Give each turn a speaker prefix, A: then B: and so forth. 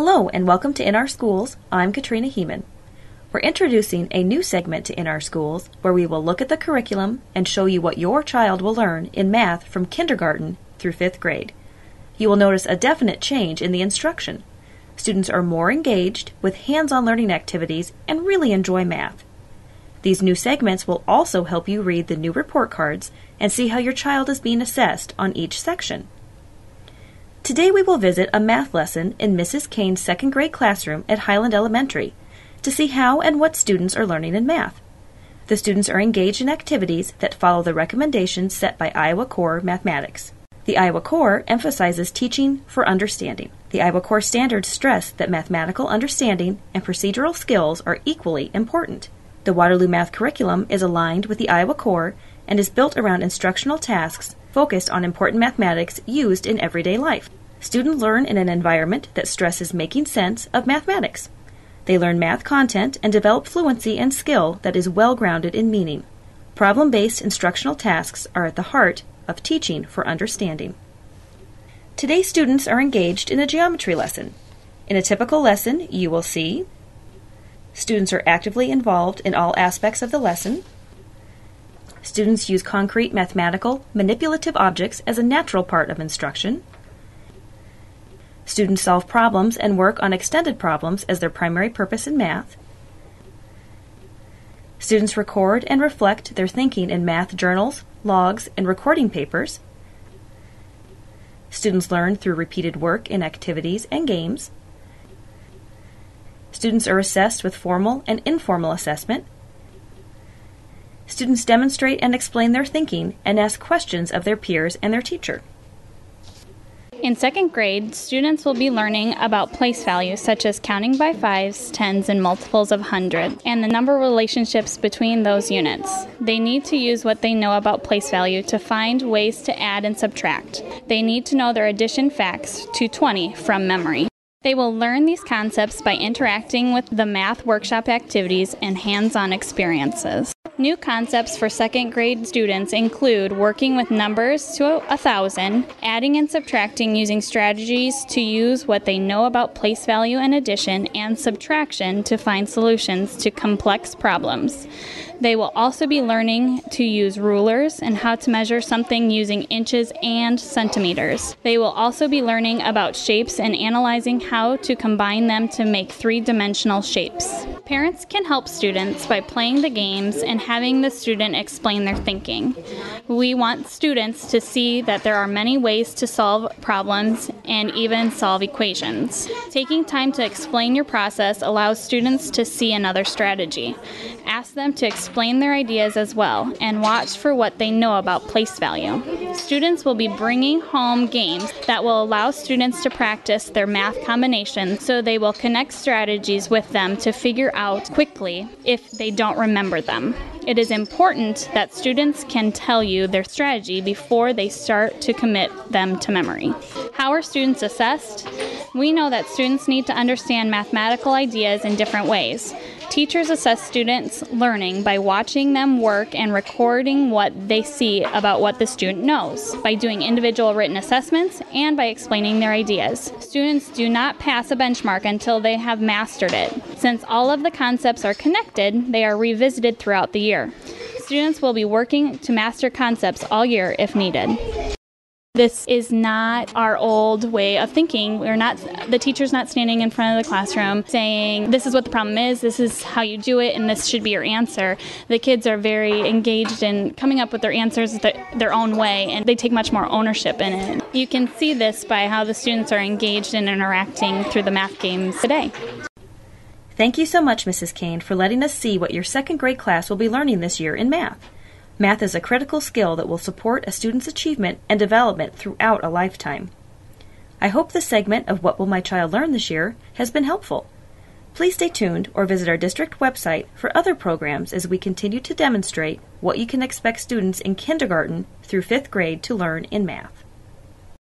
A: Hello and welcome to In Our Schools. I'm Katrina Heeman. We're introducing a new segment to In Our Schools where we will look at the curriculum and show you what your child will learn in math from kindergarten through fifth grade. You will notice a definite change in the instruction. Students are more engaged with hands on learning activities and really enjoy math. These new segments will also help you read the new report cards and see how your child is being assessed on each section. Today we will visit a math lesson in Mrs. Kane's second grade classroom at Highland Elementary to see how and what students are learning in math. The students are engaged in activities that follow the recommendations set by Iowa Core Mathematics. The Iowa Core emphasizes teaching for understanding. The Iowa Core standards stress that mathematical understanding and procedural skills are equally important. The Waterloo Math curriculum is aligned with the Iowa Core and is built around instructional tasks focused on important mathematics used in everyday life. Students learn in an environment that stresses making sense of mathematics. They learn math content and develop fluency and skill that is well grounded in meaning. Problem based instructional tasks are at the heart of teaching for understanding. Today, students are engaged in a geometry lesson. In a typical lesson, you will see students are actively involved in all aspects of the lesson. Students use concrete mathematical manipulative objects as a natural part of instruction. Students solve problems and work on extended problems as their primary purpose in math. Students record and reflect their thinking in math journals, logs, and recording papers. Students learn through repeated work in activities and games. Students are assessed with formal and informal assessment. Students demonstrate and explain their thinking and ask questions of their peers and their teacher.
B: In second grade, students will be learning about place values such as counting by fives, tens, and multiples of 100, and the number relationships between those units. They need to use what they know about place value to find ways to add and subtract. They need to know their addition facts to 20 from memory. They will learn these concepts by interacting with the math workshop activities and hands on experiences. New concepts for second grade students include working with numbers to a thousand, adding and subtracting using strategies to use what they know about place value and addition, and subtraction to find solutions to complex problems. They will also be learning to use rulers and how to measure something using inches and centimeters. They will also be learning about shapes and analyzing how to combine them to make three dimensional shapes. Parents can help students by playing the games and having the student explain their thinking. We want students to see that there are many ways to solve problems and even solve equations. Taking time to explain your process allows students to see another strategy. Ask them to explain their ideas as well and watch for what they know about place value. Students will be bringing home games that will allow students to practice their math combinations so they will connect strategies with them to figure out quickly if they don't remember them. It is important that students can tell you their strategy before they start to commit them to memory. How are students assessed? We know that students need to understand mathematical ideas in different ways. Teachers assess students' learning by watching them work and recording what they see about what the student knows, by doing individual written assessments, and by explaining their ideas. Students do not pass a benchmark until they have mastered it. Since all of the concepts are connected, they are revisited throughout the year. Students will be working to master concepts all year if needed. This is not our old way of thinking. We're not the teacher's not standing in front of the classroom saying this is what the problem is, this is how you do it and this should be your answer. The kids are very engaged in coming up with their answers their own way and they take much more ownership in it. You can see this by how the students are engaged and interacting through the math games today.
A: Thank you so much, Mrs. Kane, for letting us see what your second grade class will be learning this year in math. Math is a critical skill that will support a student's achievement and development throughout a lifetime. I hope this segment of What Will My Child Learn This Year has been helpful. Please stay tuned or visit our district website for other programs as we continue to demonstrate what you can expect students in kindergarten through fifth grade to learn in math.